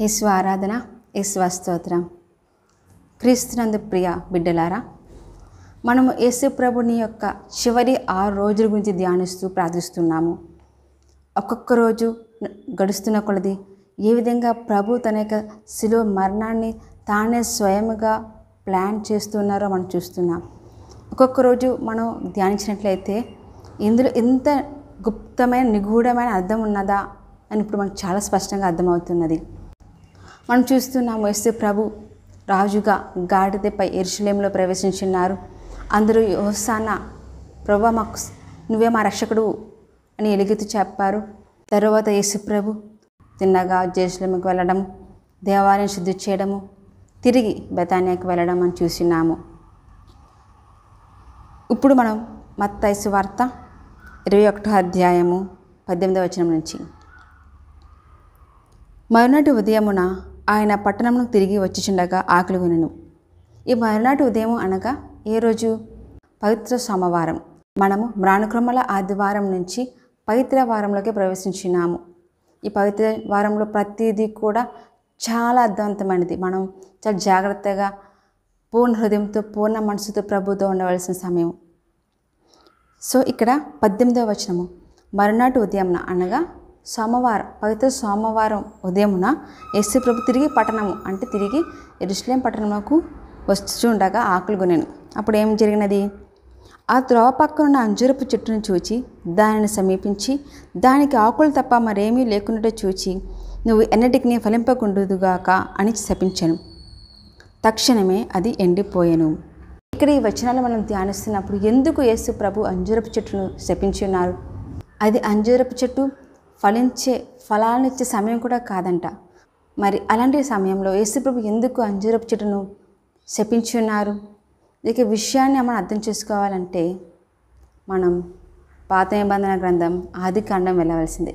యేసు ఆరాధన యేసు స్తోత్రం క్రీస్తునందు ప్రియ బిడ్డలారా మనము యేసు ప్రభుని యొక్క చివరి ఆరు రోజుల గురించి ధ్యానిస్తూ ప్రార్థిస్తున్నాము. ఒక్కొక్క రోజు గడుస్తున్న కొలది ఏ విధంగా ప్రభు తన యొక్క శిలువ మరణాన్ని తానే స్వయముగా ప్లాన్ చేస్తున్నారో మనం చూస్తున్నాం. ఒక్కొక్క రోజు మనం ధ్యానించినట్లయితే ఇందులో ఎంత గుప్తమైన నిగూఢమైన అర్థం ఉన్నదా అని ఇప్పుడు మనకు చాలా స్పష్టంగా అర్థమవుతున్నది. మనం చూస్తున్నాము యేసు ప్రభు రాజుగా గాడిదపై ఎరుశలేంలో ప్రవేశించున్నారు అందరూ యోసాన ప్రభు మాకు నువ్వే మా రక్షకుడు అని ఎలుగెత్తి చెప్పారు. తర్వాత యేసుప్రభు తిన్నగా జెరూసలేంకి వెళ్ళడం దేవాలయం శుద్ధి చేయడము తిరిగి బెతానియాకి వెళ్ళడం అని చూసినాము. ఇప్పుడు మనం మత్తైసు వార్త ఇరవై ఒకటో అధ్యాయము పద్దెనిమిదవ వచనం నుంచి. మరునాటి ఉదయమున ఆయన పట్టణంలో తిరిగి వచ్చిచుండగా ఆకలి వినను. ఈ మరునాటి ఉదయం అనగా ఏ రోజు? పవిత్ర సోమవారం. మనము మ్రాణుక్రమల ఆదివారం నుంచి పవిత్ర వారంలోకి ప్రవేశించినాము. ఈ పవిత్ర వారంలో ప్రతిదీ కూడా చాలా అర్థవంతమైనది. మనం చాలా జాగ్రత్తగా పూర్ణ హృదయంతో పూర్ణ మనసుతో ప్రభుతో ఉండవలసిన సమయం. సో ఇక్కడ పద్దెనిమిదవ వచనము. మరునాటి ఉదయంన అనగా సోమవారం పవిత్ర సోమవారం ఉదయమున యేసు ప్రభు తిరిగి పట్టణము అంటే తిరిగి ఎరుసలేం పట్టణముకు వస్తుండగా ఆకులు కొనేను. అప్పుడు ఏం జరిగినది? ఆ త్రోవ పక్కన ఉన్న అంజూరపు చెట్టును చూచి దానిని సమీపించి దానికి ఆకులు తప్ప మరేమీ లేకున్నట్టు చూచి నువ్వు ఎన్నటికి ఫలింపకుండుగాక అని శపించాను. తక్షణమే అది ఎండిపోయాను. ఇక్కడ ఈ వచనాలు మనం ధ్యానిస్తున్నప్పుడు ఎందుకు యేసు ప్రభు అంజూరపు చెట్టును శపించి ఉన్నారు అది అంజూరపు చెట్టు ఫలించే ఫలాలనిచ్చే సమయం కూడా కాదంట. మరి అలాంటి సమయంలో యేసు ఎందుకు అంజూరపు చెట్టును శపించి ఉన్నారు ఇక విషయాన్ని మనం అర్థం చేసుకోవాలంటే మనం పాత నిబంధన గ్రంథం ఆది కాండం వెళ్ళవలసిందే.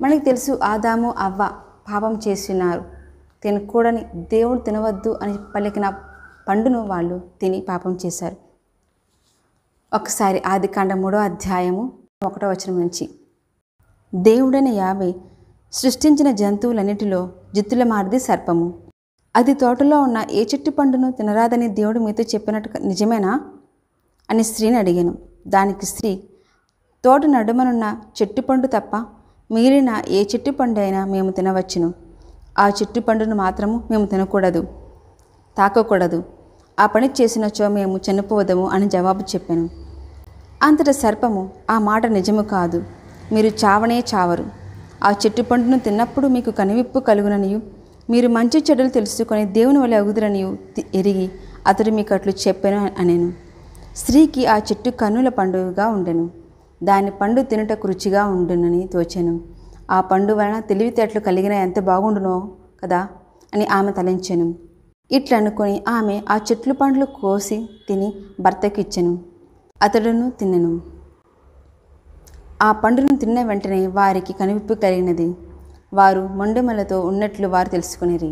మనకి తెలుసు ఆదాము అవ్వ పాపం చేస్తున్నారు. తినకూడని దేవుడు తినవద్దు అని పలికిన పండును వాళ్ళు తిని పాపం చేశారు. ఒకసారి ఆది కాండ మూడో అధ్యాయము ఒకటో వచనం నుంచి. దేవుడైన యావే సృష్టించిన జంతువులన్నిటిలో జిత్తుల మారిది సర్పము. అది తోటలో ఉన్న ఏ చెట్టు పండును తినరాదని దేవుడు మీతో చెప్పినట్టు నిజమేనా? అని స్త్రీని అడిగాను. దానికి స్త్రీ తోట నడుమనున్న చెట్టు పండు తప్ప మిగిలిన ఏ చెట్టు పండు అయినా మేము తినవచ్చును. ఆ చెట్టు పండును మాత్రము మేము తినకూడదు తాకకూడదు. ఆ పని చేసినచో మేము చనిపోవదము అని జవాబు చెప్పాను. అంతట సర్పము ఆ మాట నిజము కాదు. మీరు చావనే చావరు. ఆ చెట్టు పండును తిన్నప్పుడు మీకు కనువిప్పు కలుగుననియు. మీరు మంచి చెడులు తెలుసుకొని దేవుని వల్ల అగుదురనియు ఎరిగి అతడు మీకు అట్లు చెప్పాను అనేను. స్త్రీకి ఆ చెట్టు కన్నుల పండుగగా ఉండెను. దాని పండు తినుటకు రుచిగా ఉండునని తోచాను. ఆ పండు వలన తెలివితేటలు కలిగిన ఎంత బాగుండునో కదా అని ఆమె తలంచాను. ఇట్లా అనుకొని ఆమె ఆ చెట్లు పండ్లు కోసి తిని భర్తకిచ్చెను. అతడును తినెను ఆ పండును తిన్న వెంటనే వారికి కనువిప్పు కలిగినది. వారు మొండెమలతో ఉన్నట్లు వారు తెలుసుకునేది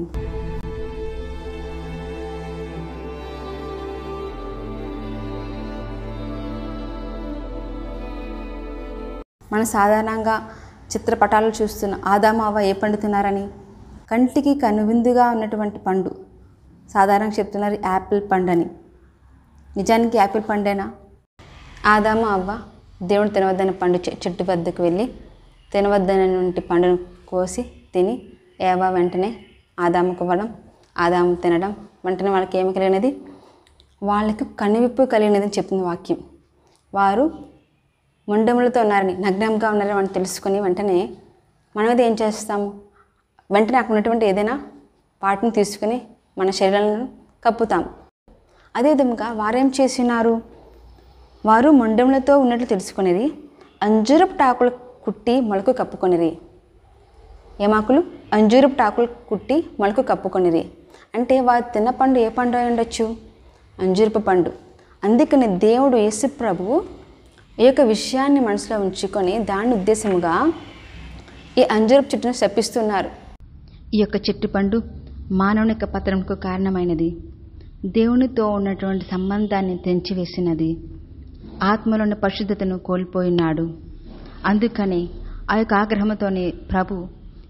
మనం సాధారణంగా చిత్రపటాలు చూస్తున్న ఆదామావ అవ్వ ఏ పండు తిన్నారని? కంటికి కనువిందుగా ఉన్నటువంటి పండు. సాధారణంగా చెప్తున్నారు యాపిల్ పండు అని నిజానికి యాపిల్ పండేనా? ఆదామ అవ్వ దేవుడు తినవద్దని పండు చెట్టు వద్దకు వెళ్ళి తినవద్దనటువంటి పండును కోసి తిని ఏవా వెంటనే ఆదాముకు ఇవ్వడం ఆదాము తినడం వెంటనే వాళ్ళకి ఏమి కలిగినది? వాళ్ళకి కనువిప్పు కలిగినది అని చెప్తుంది వాక్యం. వారు మొండములతో ఉన్నారని నగ్నంగా ఉన్నారని మనం తెలుసుకుని వెంటనే మనది ఏం చేస్తాము? వెంటనే అక్కడ ఉన్నటువంటి ఏదైనా పాటను తీసుకుని మన శరీరాలను కప్పుతాము. అదేవిధంగా వారేం చేసినారు? వారు మొండములతో ఉన్నట్లు తెలుసుకునేది అంజూరపు టాకులు కుట్టి మొలకు కప్పుకొనిరి. ఏమాకులు? అంజూరపు టాకులు కుట్టి మొలకు కప్పుకొనిరి. అంటే వారు తిన్న పండు ఏ పండు అయి ఉండొచ్చు? అంజూరపు పండు. అందుకని దేవుడు యేసు ప్రభువు ఈ యొక్క విషయాన్ని మనసులో ఉంచుకొని దాని ఉద్దేశముగా ఈ అంజూరపు చెట్టును శపిస్తున్నారు. ఈ యొక్క చెట్టు పండు మానవుని యొక్క పత్రంకు కారణమైనది. దేవునితో ఉన్నటువంటి సంబంధాన్ని తెంచివేసినది. ఆత్మలోని పరిశుద్ధతను కోల్పోయినాడు. అందుకని ఆ యొక్క ఆగ్రహంతోనే ప్రభు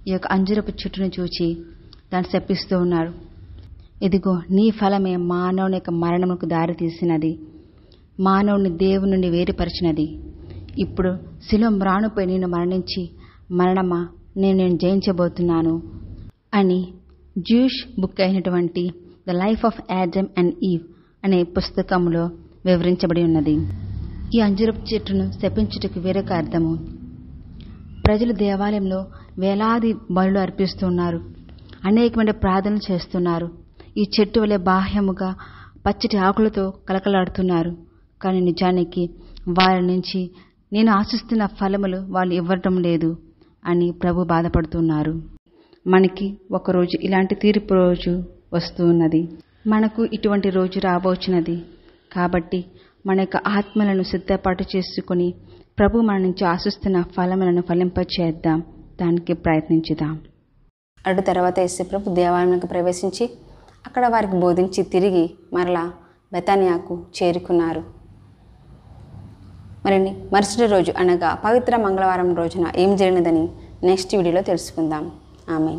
ఈ యొక్క అంజురపు చెట్టును చూచి దాన్ని శప్పిస్తూ ఉన్నారు. ఇదిగో నీ ఫలమే మానవుని యొక్క మరణముకు దారి తీసినది మానవుని దేవుని నుండి వేరుపరిచినది. ఇప్పుడు శిలం రాణుపై నేను మరణించి మరణమా? నేను నేను జయించబోతున్నాను అని జ్యూష్ బుక్ అయినటువంటి the life of Adam and Eve అనే పుస్తకంలో వివరించబడి ఉన్నది. ఈ అంజరపు చెట్టును శపించుటకు వేరొక అర్థము ప్రజలు దేవాలయంలో వేలాది బలులు అర్పిస్తున్నారు. అనేకమైన ప్రార్థనలు చేస్తున్నారు. ఈ చెట్టు వలె బాహ్యముగా పచ్చటి ఆకులతో కలకలాడుతున్నారు. కానీ నిజానికి వారి నుంచి నేను ఆశిస్తున్న ఫలములు వాళ్ళు ఇవ్వటం లేదు అని ప్రభు బాధపడుతున్నారు. మనకి ఒకరోజు ఇలాంటి తీర్పు రోజు వస్తున్నది. మనకు ఇటువంటి రోజు రాబోచినది కాబట్టి మన యొక్క ఆత్మలను సిద్ధపాటు చేసుకుని ప్రభు మన నుంచి ఆశిస్తున్న ఫలములను ఫలింపచేద్దాం. దానికి ప్రయత్నించుదాం. అటు తర్వాత యేసు ప్రభు దేవాలయంలోకి ప్రవేశించి అక్కడ వారికి బోధించి తిరిగి మరలా బెతానియాకు చేరుకున్నారు. మరి మరుసటి రోజు అనగా పవిత్ర మంగళవారం రోజున ఏం జరిగినదని నెక్స్ట్ వీడియోలో తెలుసుకుందాం. ఆమె